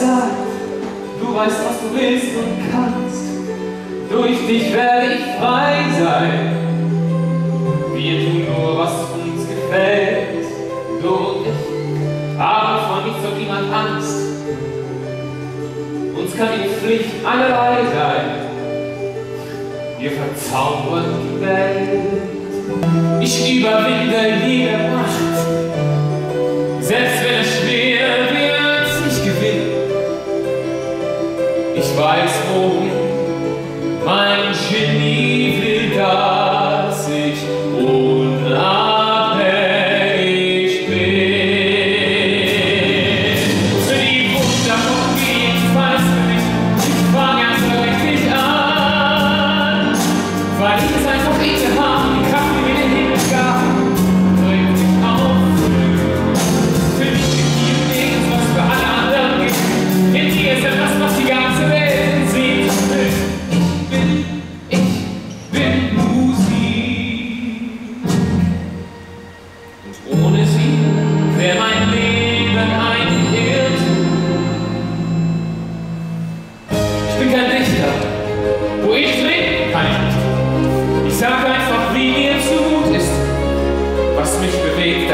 sag, du weißt, was du willst und kannst. Durch dich werde ich frei sein. Wir tun nur, was uns gefällt. Du und ich haben von nichts und niemand Angst. Uns kann die Pflicht einerlei sein. Wir verzaubern die Welt. Ich überwinde die Ich weiß, worum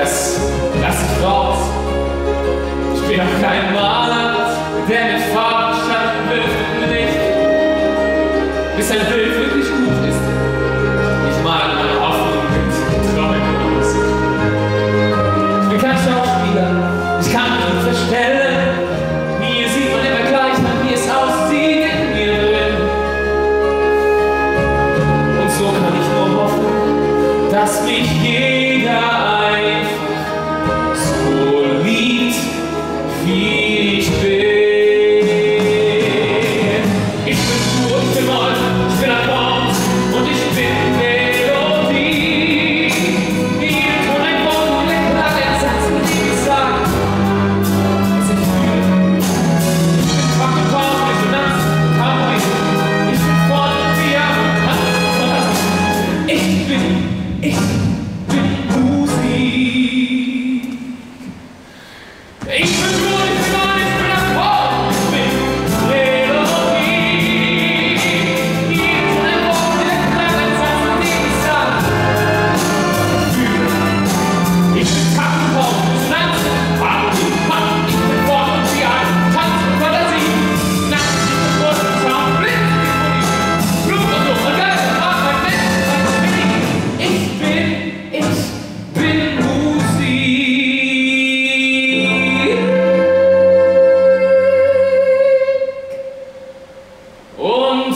das lass ich raus. Ich bin auch kein Maler, der mit Farben schaffen wirft und Licht, bis ein Bild wirklich gut ist. Ich mag meine Hoffnung mit träumen aus. Ich bin kein Schauspieler, ich kann mich nicht verstellen. Mir sieht man immer gleich wie es aussieht in mir. Und so kann ich nur hoffen, dass mich jeder Even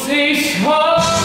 this hat.